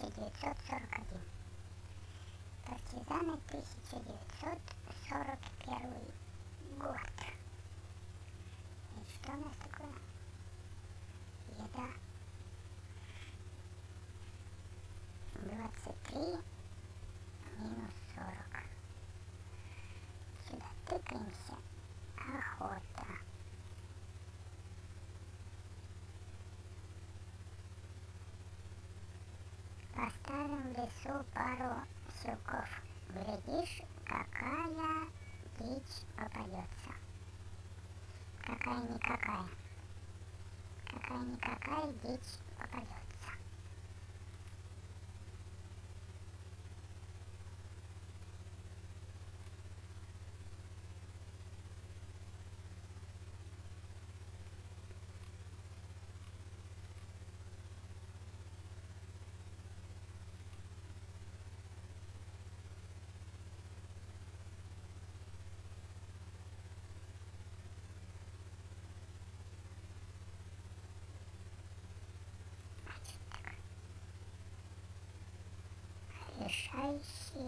1941. Партизаны 1941 год. В лесу пару силков. Глядишь, какая дичь попадется. Какая-никакая. Какая-никакая дичь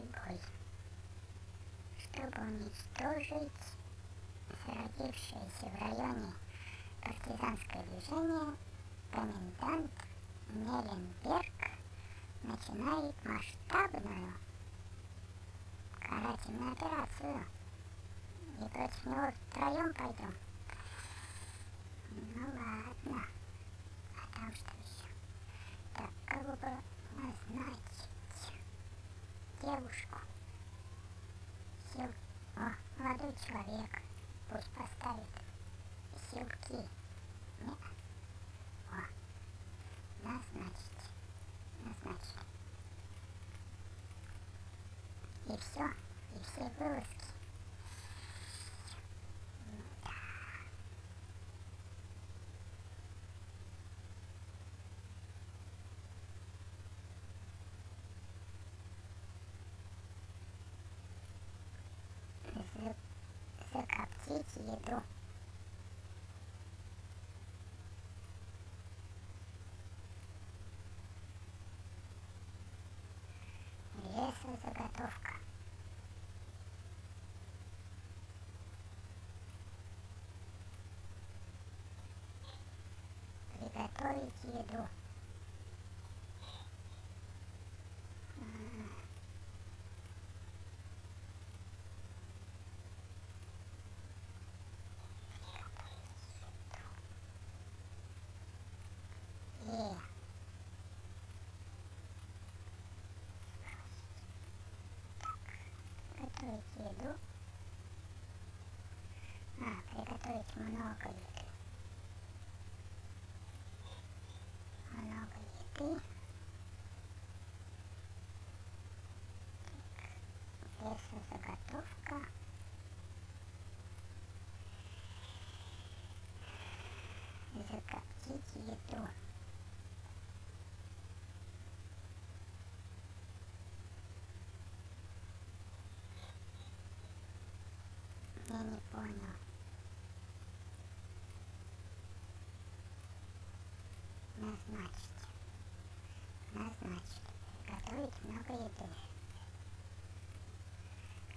бой, чтобы уничтожить зародившееся в районе партизанское движение, комендант Меленберг начинает масштабную карательную операцию. И против него втроем пойдем. Ну ладно. А там что еще? Так, кого бы назначить? Девушку. Сил... О, молодой человек. Пусть поставит силки. Нет. О, назначить. Назначили. И все. И все вылазки. Да. За- еду. Лесозаготовка. Приготовить еду. Приготовить еду. А, приготовить много еды. Много еды. Лесозаготовка. Закоптить еду. Я не понял. Назначить. Назначить. Готовить много еды.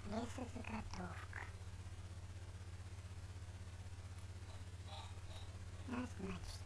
Лесозаготовка. Назначить.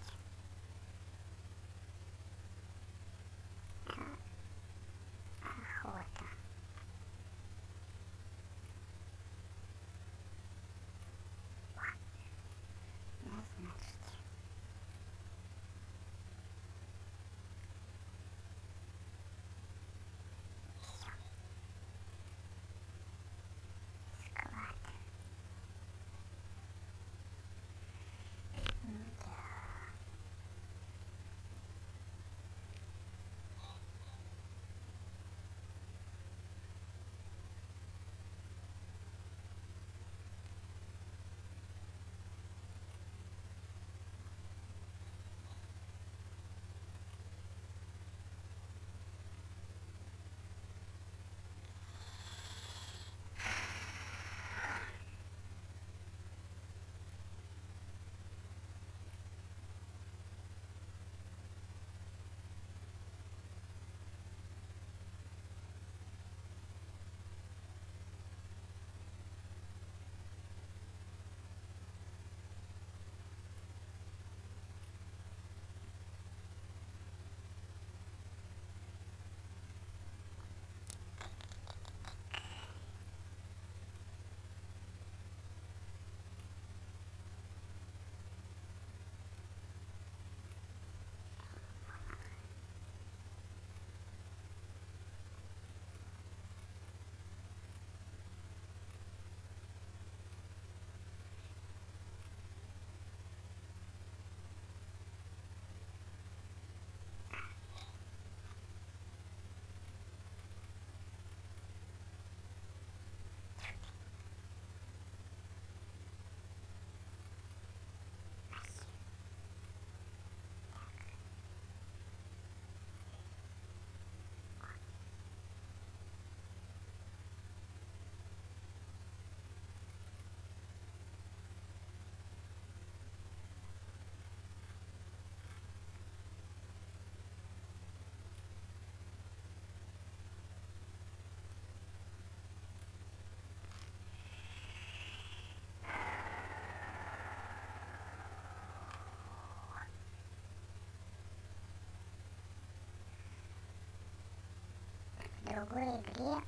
Другой игре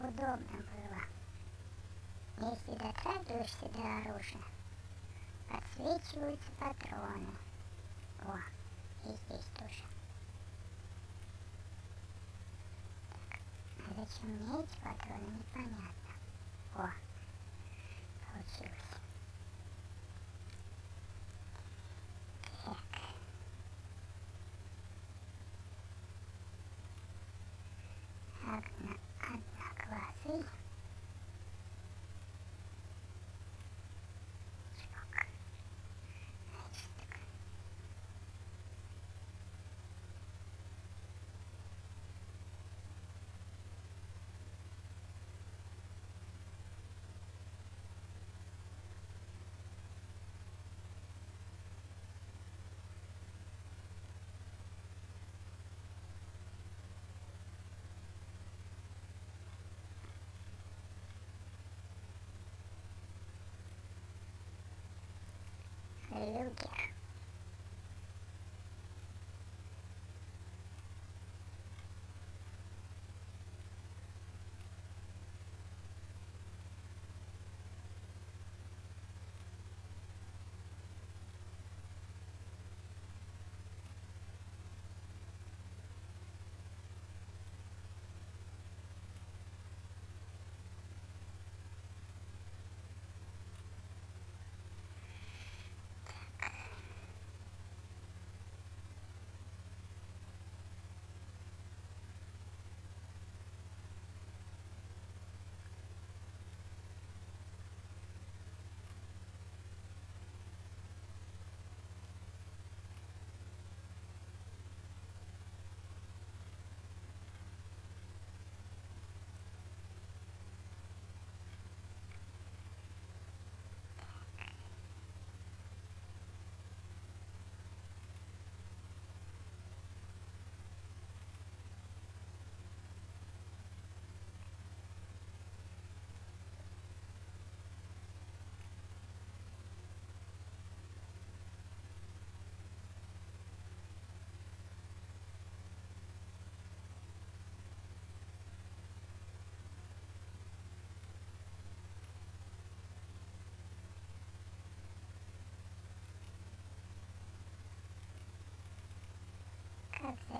удобно было. Если дотрагиваешься до оружия, подсвечиваются патроны. О, и здесь тоже. Так, а зачем мне эти патроны, непонятно. О, получилось. Так. Одно, одноглазый. Чпок. Значит, так. Люгер.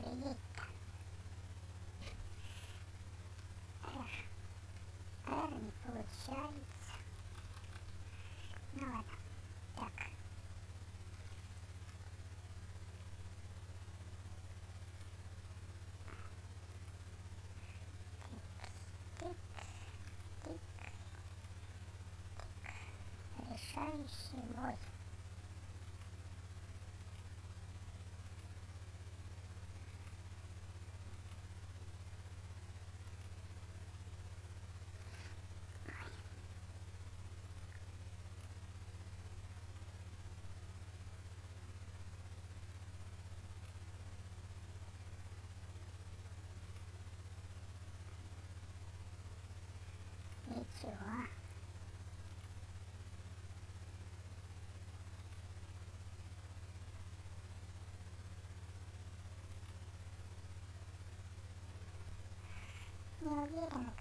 Эр, не получается. Ну ладно, так. Тик, тик, тик, тик. Решающий бой. Ничего. Не уверена, конечно,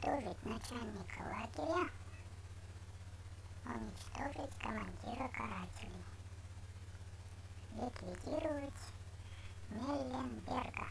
уничтожить начальника лагеря, уничтожить командира карателей, ликвидировать Мелленберга.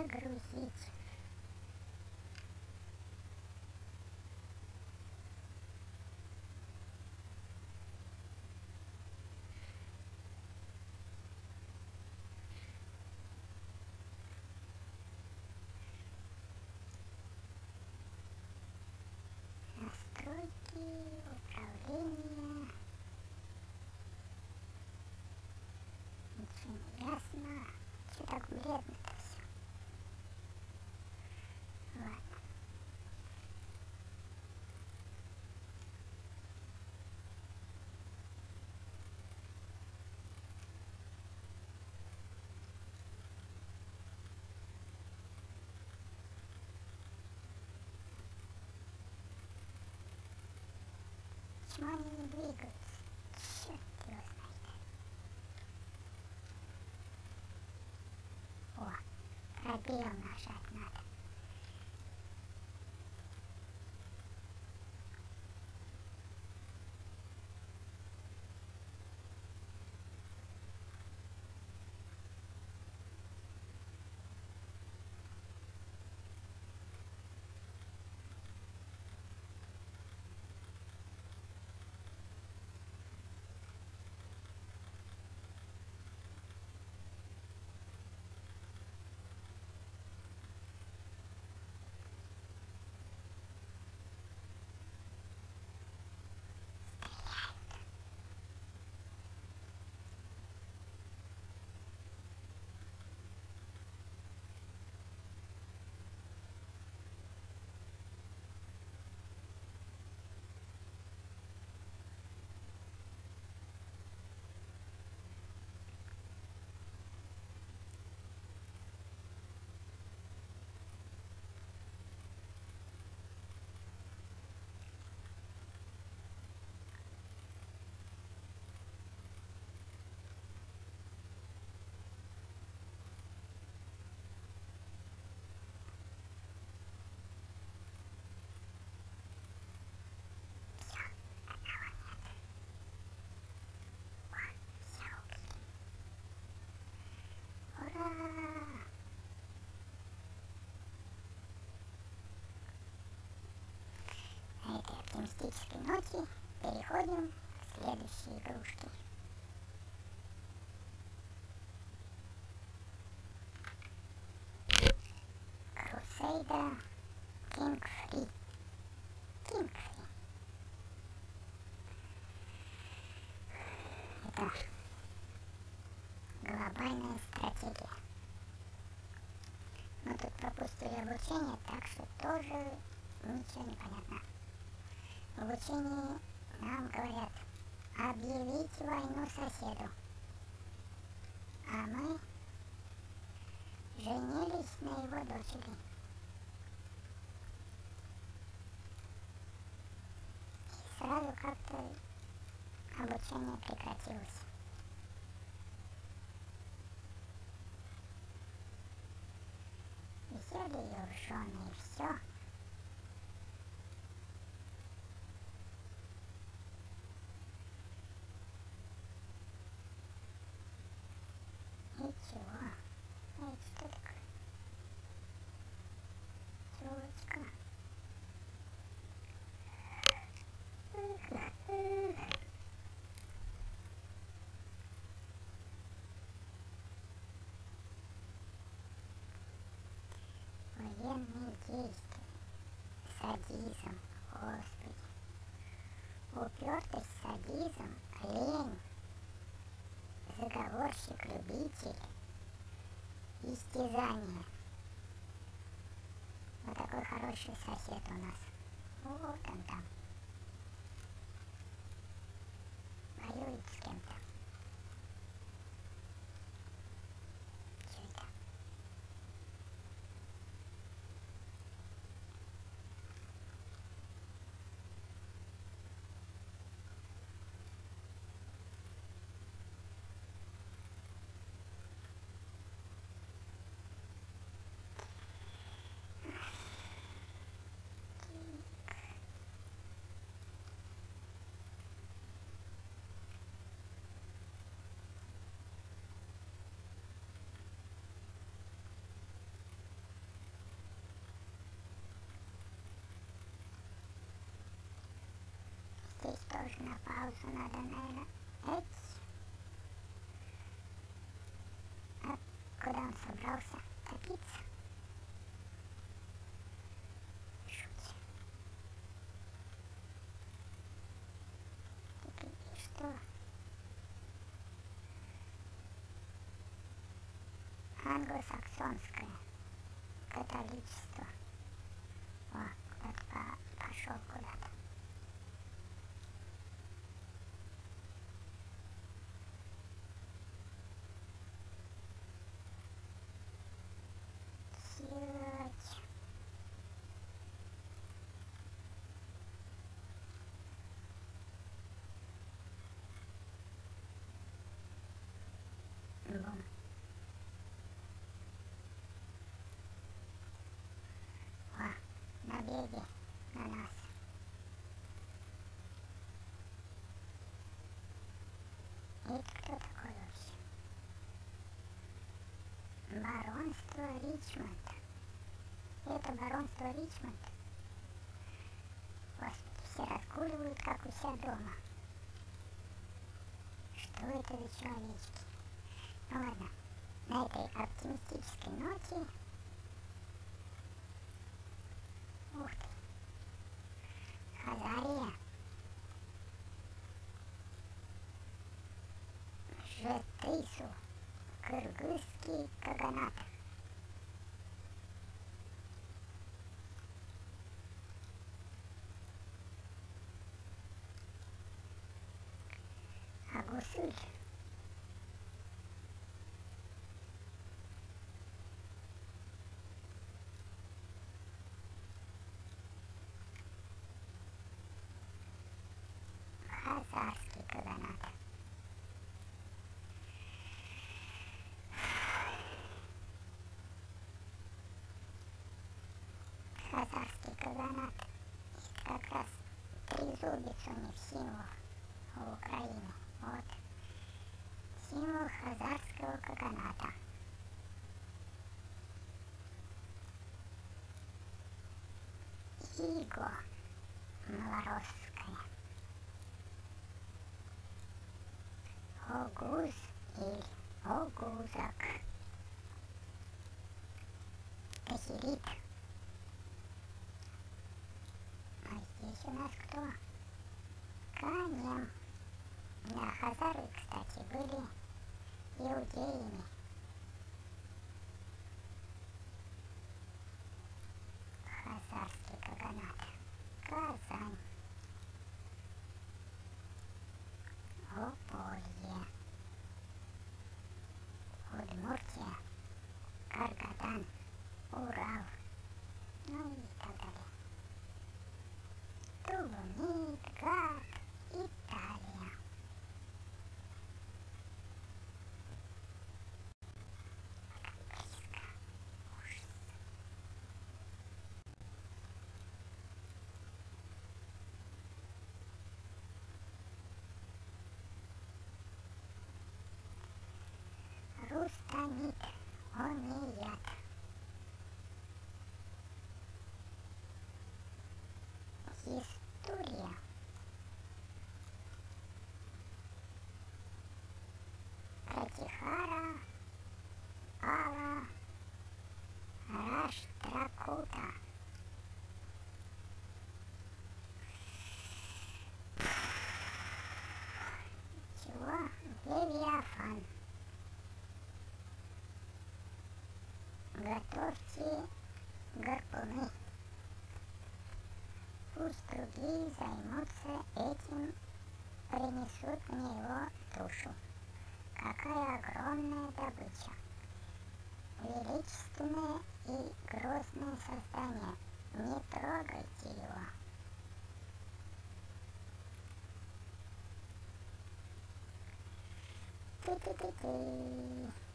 Загрузить. Настройки, управление. Ничего не ясно. Что так бледно-то все? Ладно. Почему они не двигаются? Черт его знает. О, пробел нажать оптимистической ноте переходим к следующей игрушке. Crusader King Free. King Free. Это глобальная стратегия. Мы тут пропустили обучение, так что тоже ничего не понятно. В обучении нам говорят объявить войну соседу. А мы женились на его дочери. И сразу как-то обучение прекратилось. Взяли ее жены и все. Ничего. Эй, что такое? Тёлочка. Военные действия. Садизм. Господи. Упертость, садизм, лень. Заговорщик-любитель. Истязание. Вот такой хороший сосед у нас. Вот он там. Воюет с кем-то. Чё это? Здесь тоже на паузу надо, наверное. Эть. А куда он собрался? Топиться? Шуть. Так и что? Англосаксонское католичество. О, куда-то по- пошел куда-то. Набеги на нас. Это кто такой вообще? Баронство Ричмонд. Это баронство Ричмонд. Господи, все разгуливают, как у себя дома. Что это за человечки? Ну ладно, на этой оптимистической ноте... Ух ты. Хазария. Жетысу. Кыргызский каганат. Агусыль. любится мне символ Украины. Вот. Символ хазарского каганата. Иго малоросское. Огуз или огузок. Катерит. А здесь у нас кто? Канем. Да, хазары, кстати, были иудеями. Рустанит, Омеят. История. Принесут мне его душу. Какая огромная добыча. Величественное и грозное создание. Не трогайте его. Ты-ты-ты-ты.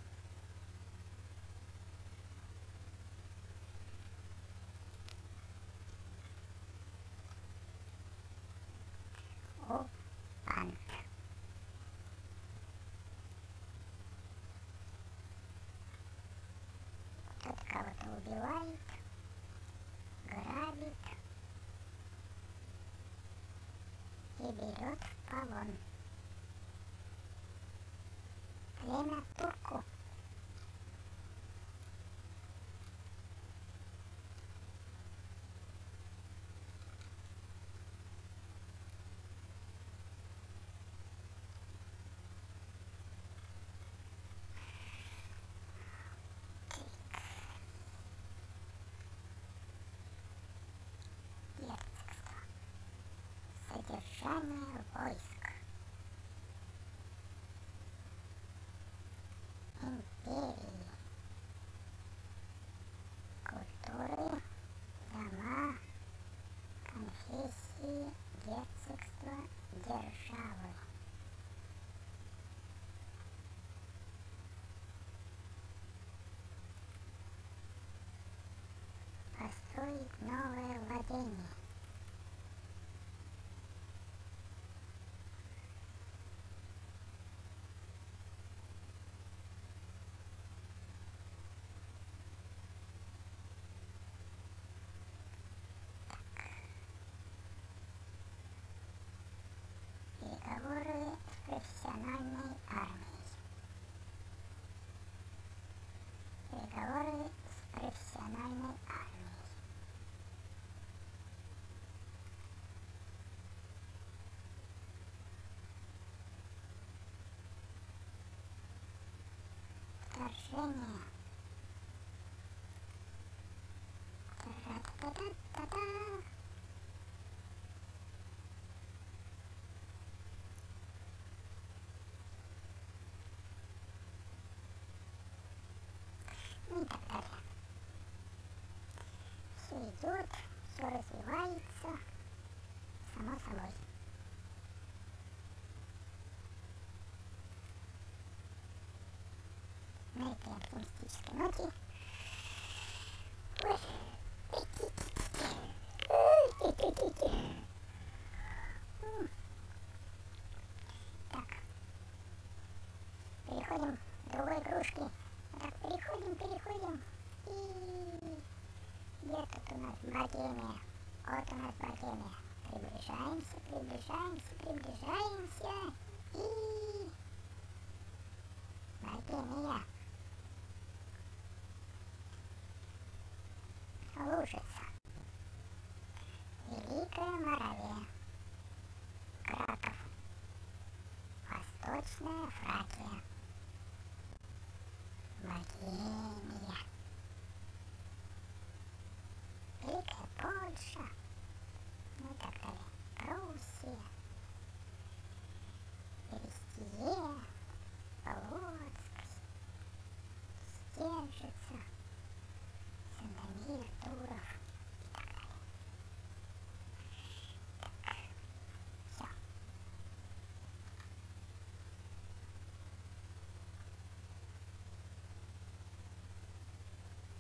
берет в полон. Племя Турку. Герцогство. Содержание войск. gosh. Переговоры с профессиональной армией. Переговоры с профессиональной армией. Вторжение. Та-та-та-та-та. Ну и так далее. Все идет, все развивается, собой. На этой оптимистической ноте. Ой. Так. Переходим к другой игрушке. Так, переходим, переходим. И где тут у нас Богемия? Вот у нас Богемия приближаемся, приближаемся, приближаемся. И... Богиня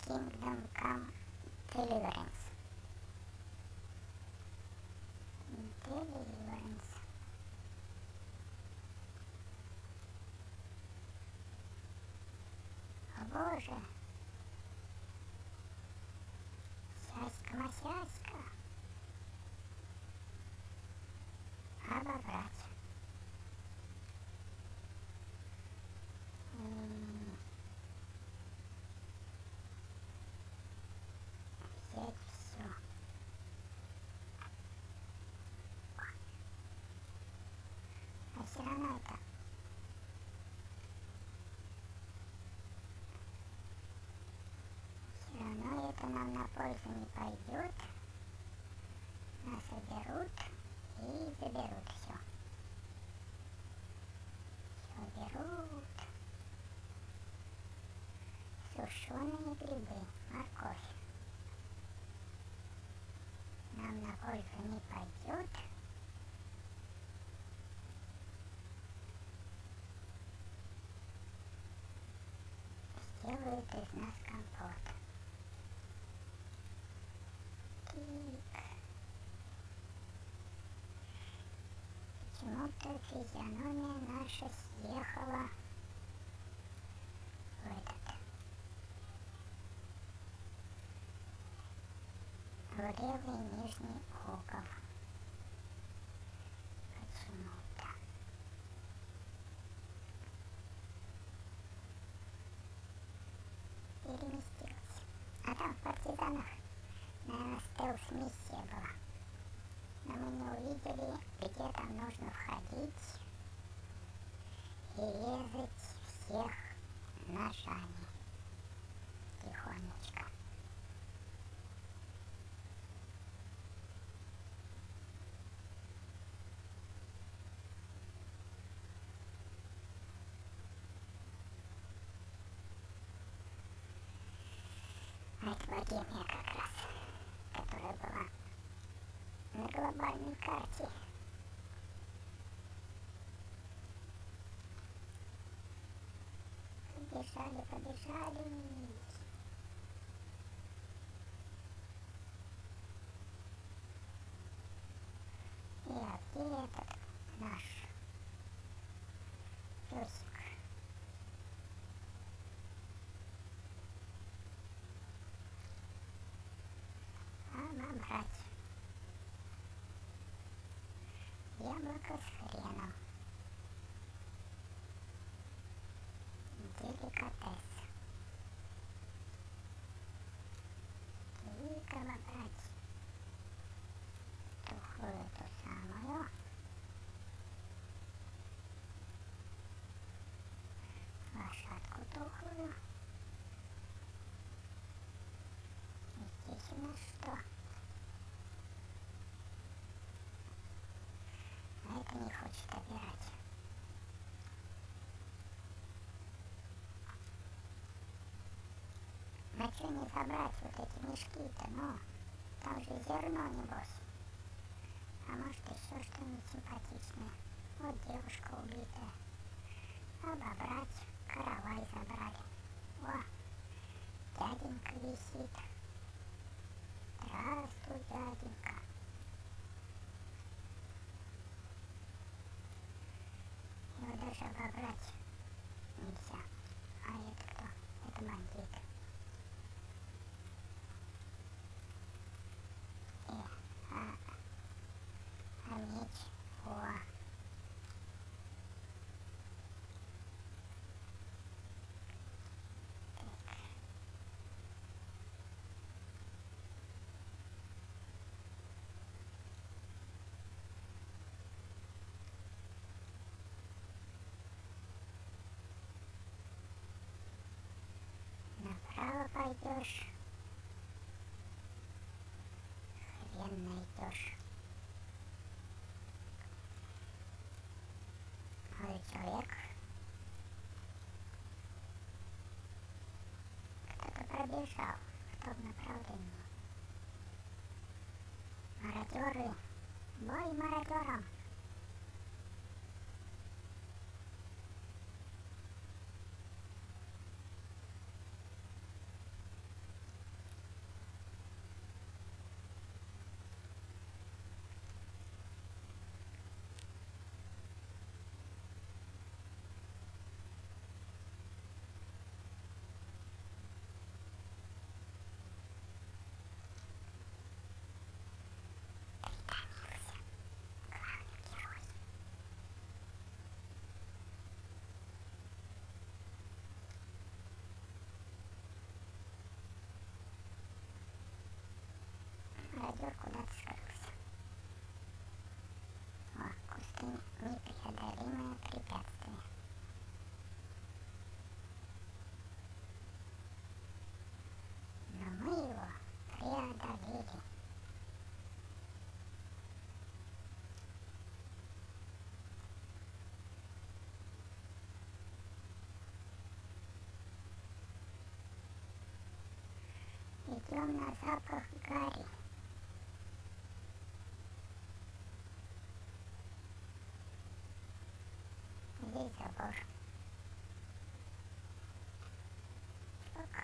Kingdom Come Deliverance. Deliverance. О боже! Сяська-масяська. Обобрать. М, Взять все. А все все равно это нам на пользу не пойдет. Нас уберут и заберут все. Все берут. Сушеные грибы, морковь. Нам на пользу не пойдет. Из нас компот. Почему-то физиономия наша съехала в этот в левый нижний угол. Почему-то. Переместилась. А там в партизанах, наверное, стелс-миссия была. Но мы не увидели, где там нужно входить и резать всех ножами. Тихонечко. А это Богемия как раз, которая была на глобальной карте. Побежали, побежали. И а где этот наш песик? Обобрать. Яблоко с хреном. Деликатес. И обобрать. Тухлую ту самую. Лошадку тухлую. И здесь у нас что? А это не хочет обирать. На что не забрать вот эти мешки-то, ну? Там же зерно, небось. А может еще что-нибудь симпатичное. Вот девушка убитая. Обобрать, каравай забрали. О, дяденька висит. Здравствуй, дяденька. Его даже обобрать нельзя. А это кто? Это бандит. Э, а, а меч? О. Так. Найдешь. Хрен найдешь. Молодой человек. Кто-то пробежал в том направлении. Мародеры. Бой мародерам. Идем на запах гари. Здесь забор. Ок.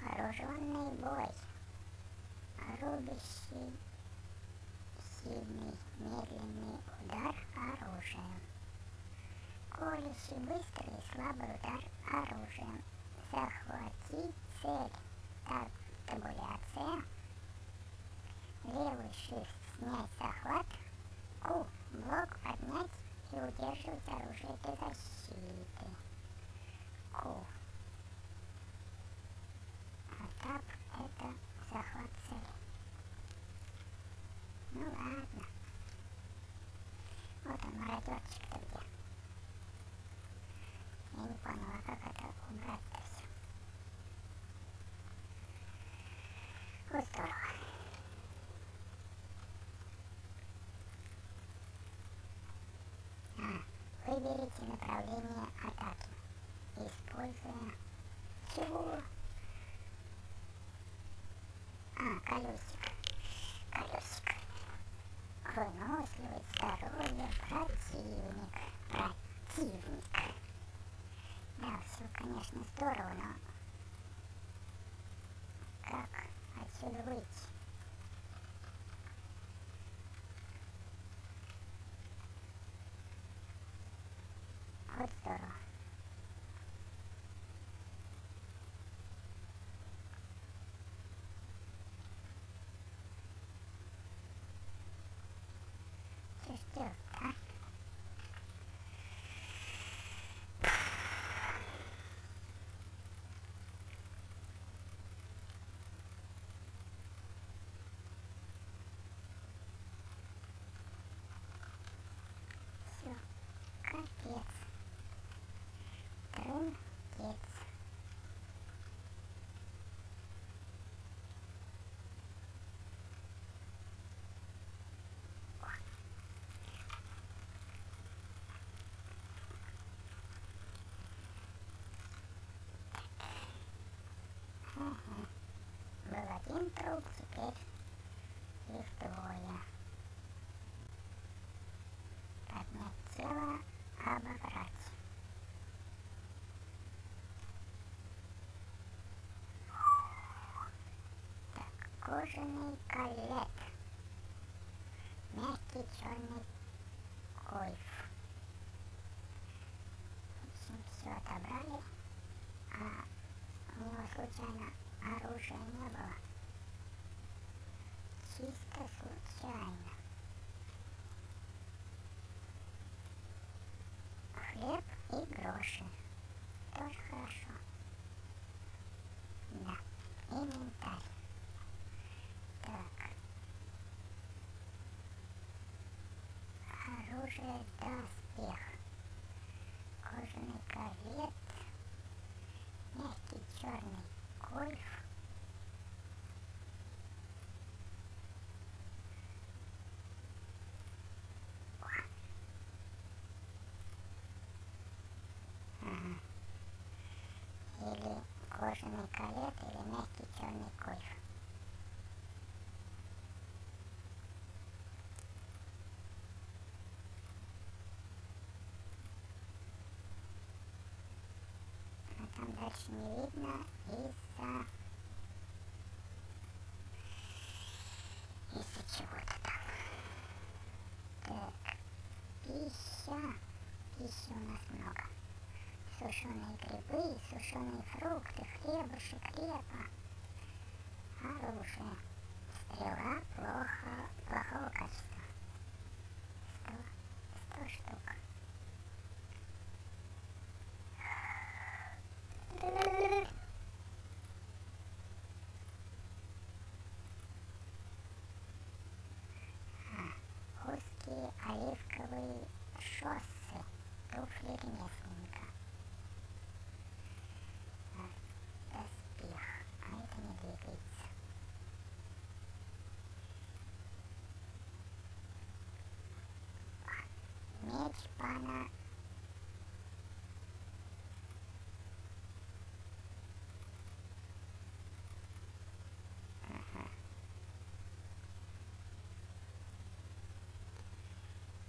Вооруженный бой. Рубящий сильный медленный удар оружием. Колющий быстрый слабый удар оружием. Захватить цель. Так, табуляция. Левый shift снять захват. Q блок поднять и удерживать оружие для защиты. Q. А тап это захват цели. Ну ладно. Вот он, мародерчик-то где. Я не поняла, как это убрать-то все. Вот здорово. А, выберите направление атаки, используя чего? А, колесик. Колесик. Выносливый, здоровье, противник. Противник. Да, все, конечно, здорово, но как отсюда выйти? Вот здорово. Что ж делать, а? Все, кожаный колет. Мягкий черный калет или мягкий черный кольф. Но там дальше не видно из-за из-за чего-то там. Так, пища. Пищи у нас много. Сушеные грибы, сушеные фрукты, хлебушек, хлеба. Оружие. Стрела плохо, плохого качества. Сто, сто штук. А, узкие оливковые шоссы, туфли ремесленника. А, Доспех, а это не двигается. Меч пана Ага.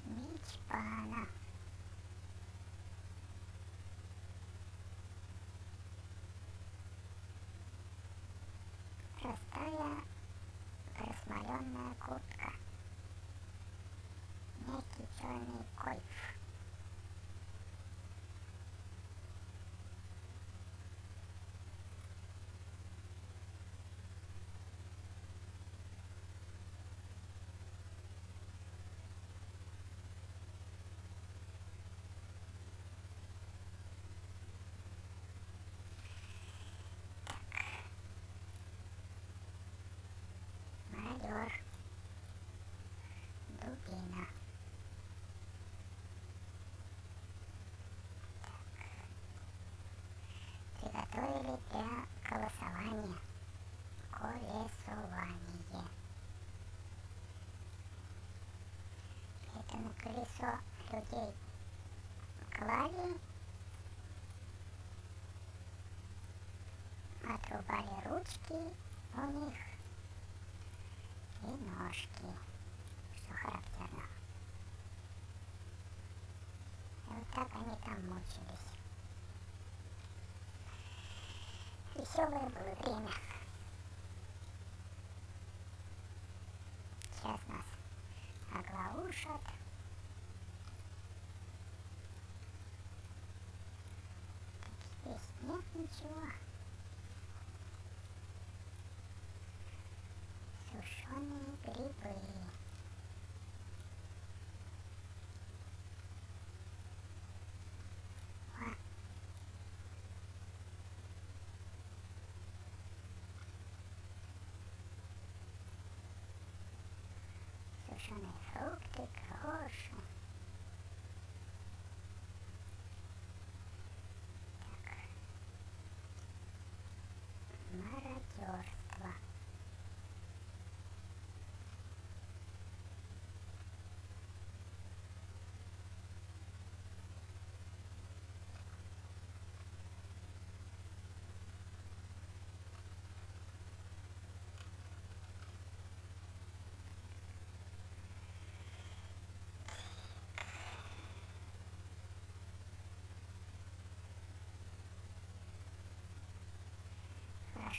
Меч пана. Простая просмоленная куртка. Мягкий черный колесо людей клали, отрубали ручки у них и ножки, что характерно. И вот так они там мучились. Веселое было время. Сейчас нас оглаушат. Так здесь нет ничего. Сушеные грибы. О, сушеные фрукты, груши. Так.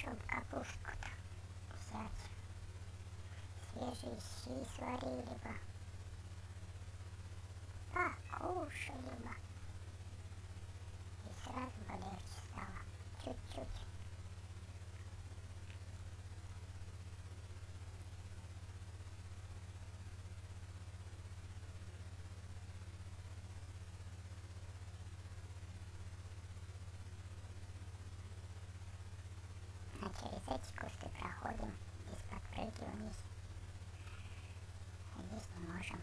Хорошо бы капустку-то взять. Свежие щи сварили бы. Покушали бы. И сразу бы легче стало. Чуть-чуть. А через эти кусты проходим без подпрыгиваний. А здесь не можем.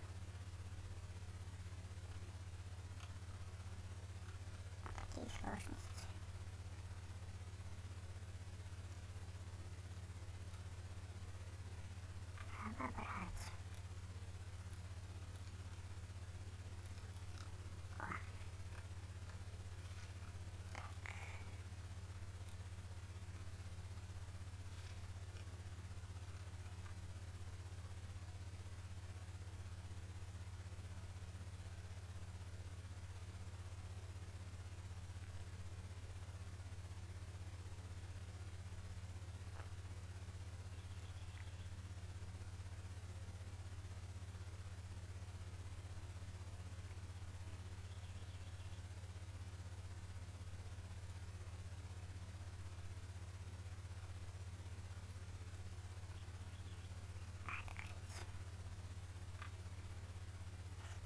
Такие сложности.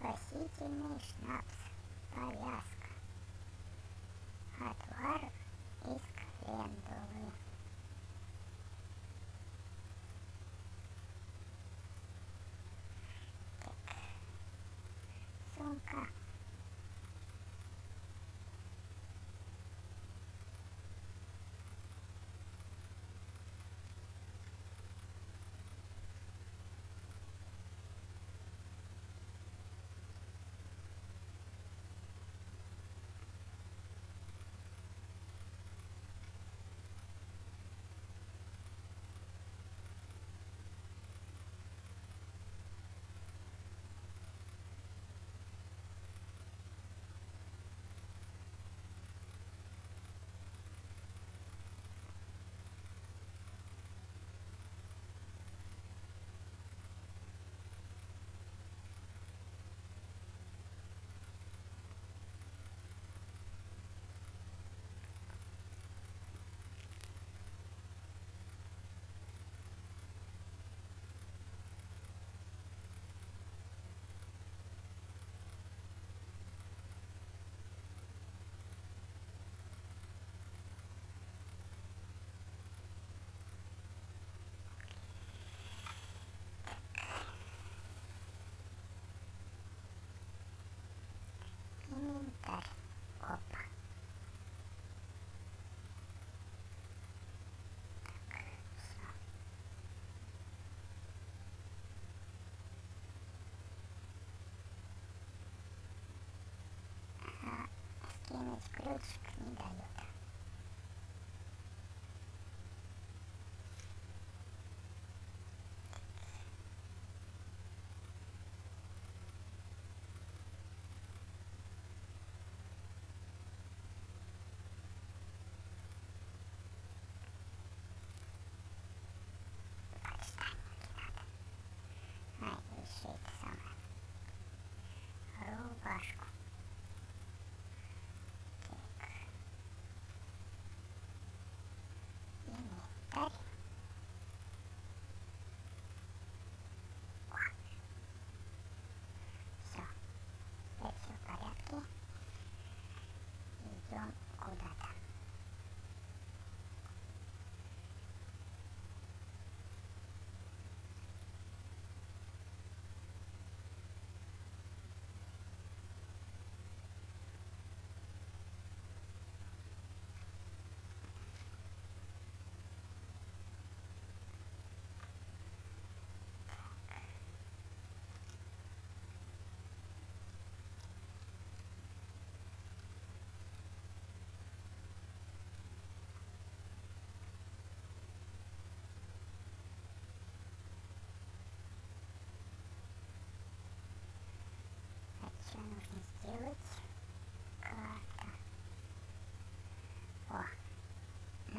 спасительный шнапс, повязка, отвар из календулы. Так, сумка. Ручки, да.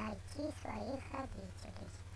найти своих родителей.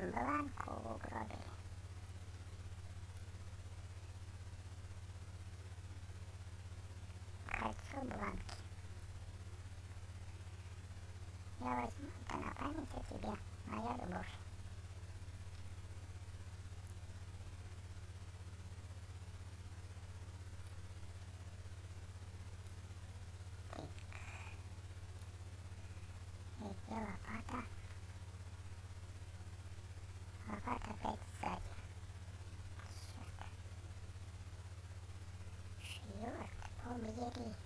Бланку угробили. Кольцо Бланки. Я возьму это на память о тебе, моя любовь. Так. И где лопата? Лопата опять сзади. Черт. Черт, побери. А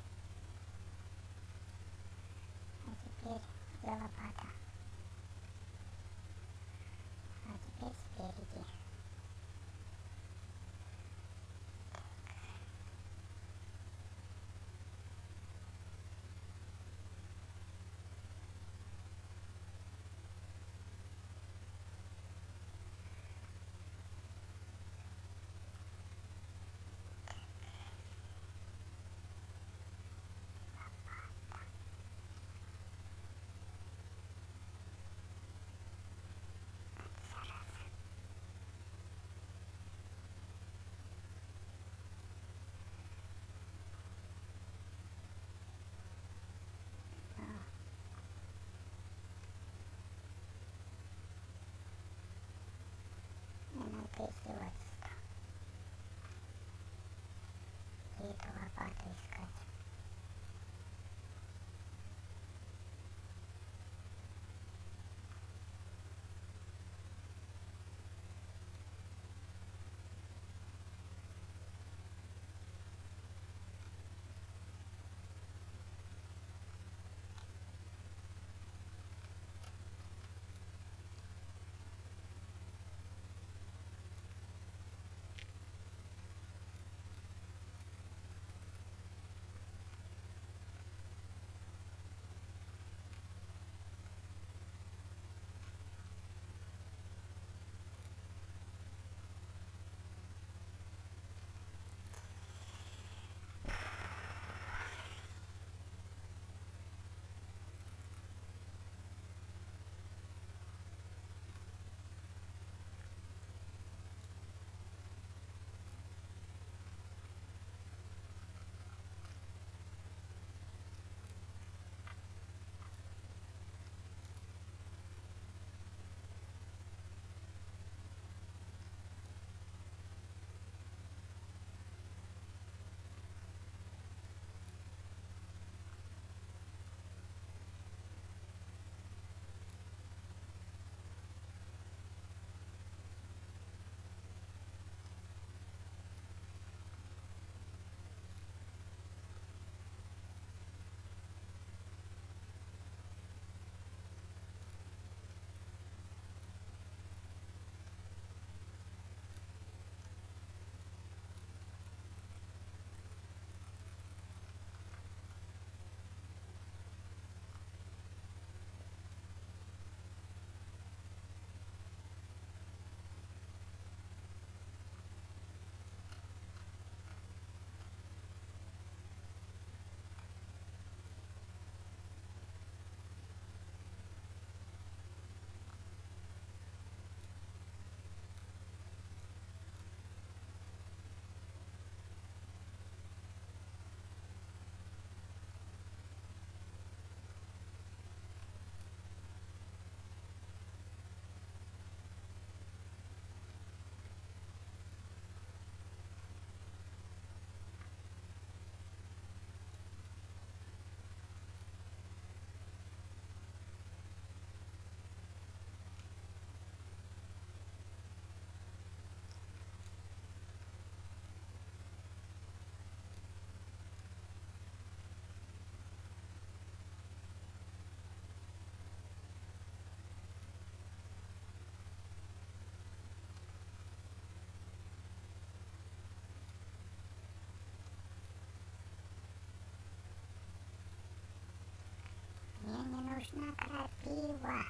нужна крапива.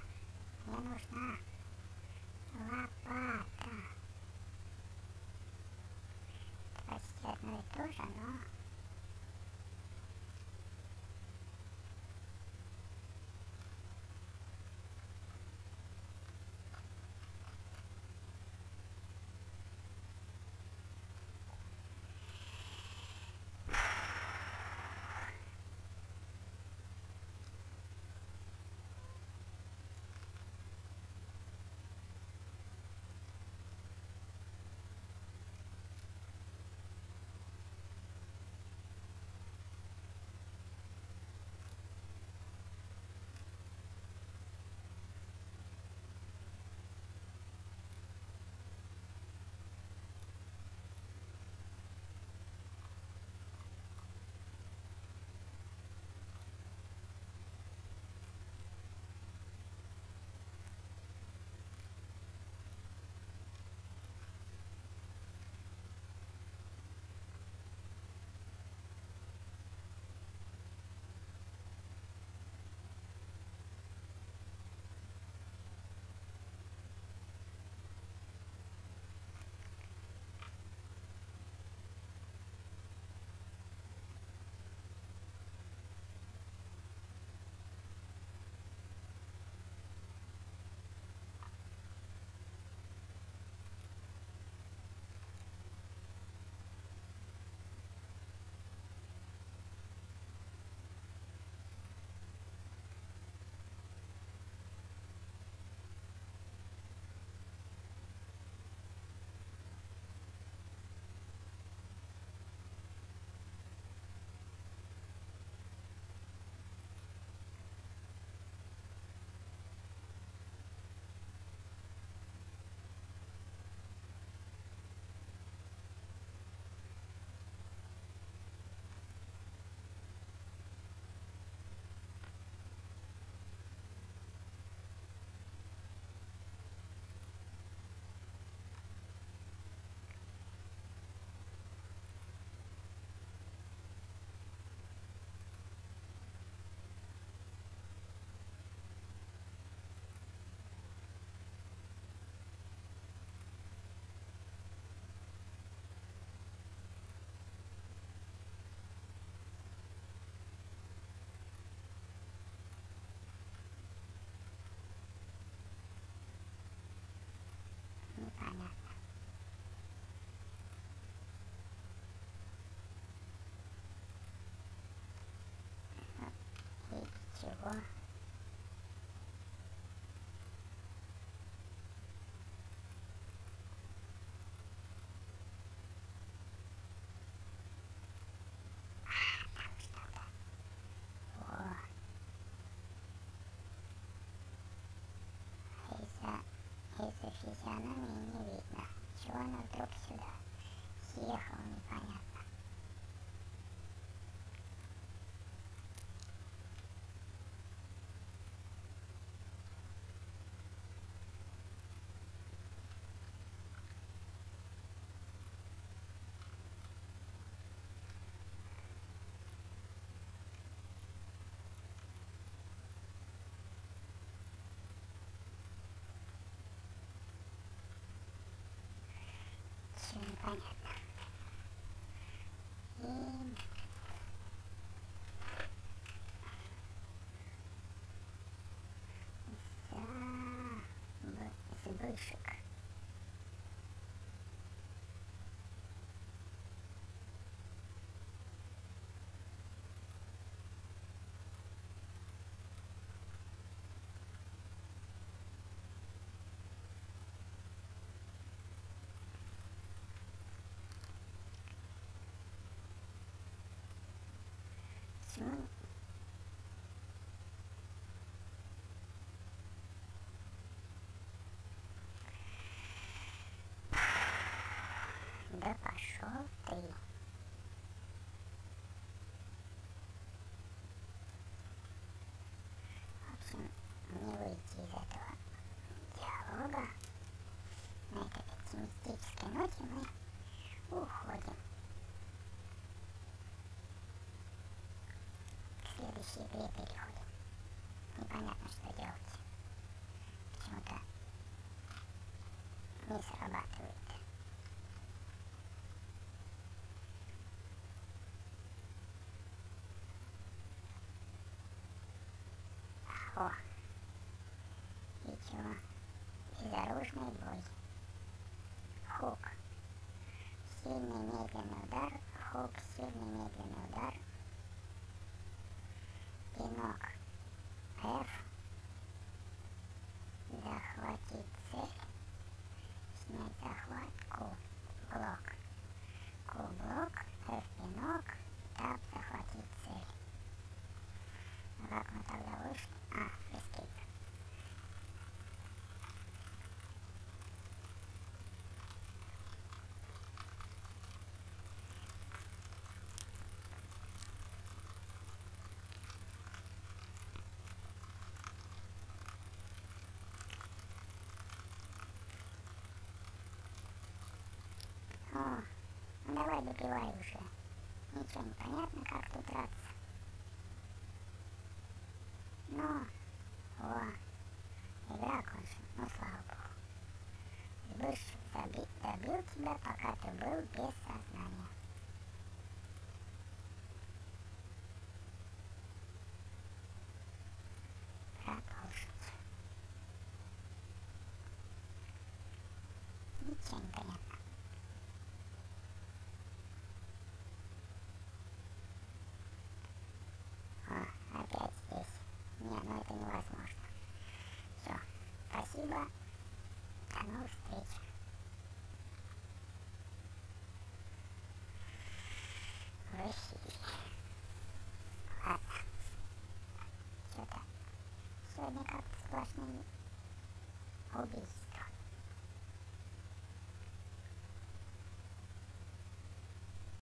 Мне нужна лопата. Почти одно и то же, но... 喜欢 Все непонятно. И... За... б- Сбышек. Да пошел ты. В общем, не выйти из этого диалога. На этой оптимистической ноте мы уходим. к следующей игре переходим. Непонятно, что делать. Почему-то не срабатывает. О! И чего? Безоружный бой. Хук. Сильный медленный удар. Хук. Сильный медленный удар. Пинок F. Захватить цель. Снять захват Q. Блок. Q блок. F пинок. Тап захватить цель. А как мы тогда вышли? А, escape. О, ну давай добивай уже. Ничего не понятно, как тут драться. Но, о, игра кончена, ну слава богу. Заби- добил тебя, пока ты был без personal hobbies.